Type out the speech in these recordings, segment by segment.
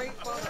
great.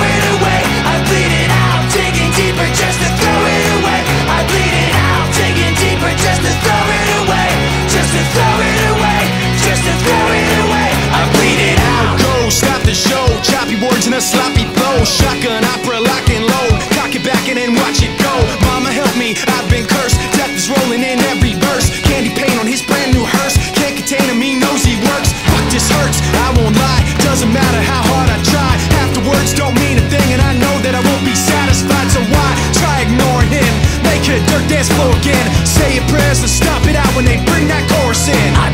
throw it away. I bleed it out, digging deeper just to throw it away. I bleed it out, digging deeper just to throw it away. Just to throw it away, just to throw it away. I bleed it out. Go, stop the show. Choppy words in a sloppy flow. Shotgun don't mean a thing, and I know that I won't be satisfied. So why try ignoring him? Make a dirt dance floor again. Say your prayers and stop it out when they bring that chorus in. I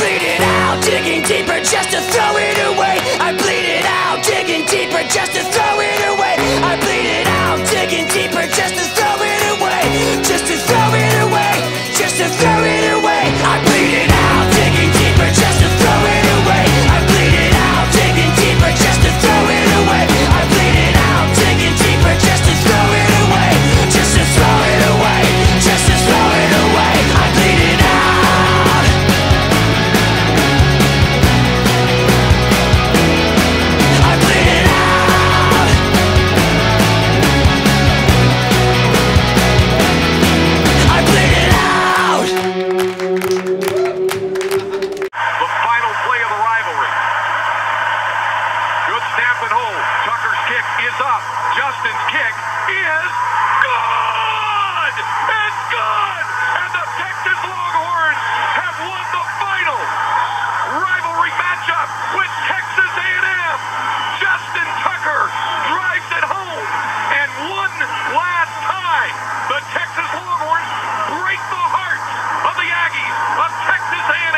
bleed it out, digging deeper just to throw it away. I bleed it out, digging deeper just to throw it away. kick is up. Justin's kick is good! It's good! And the Texas Longhorns have won the final rivalry matchup with Texas A&M. Justin Tucker drives it home. And one last time, the Texas Longhorns break the hearts of the Aggies of Texas A&M.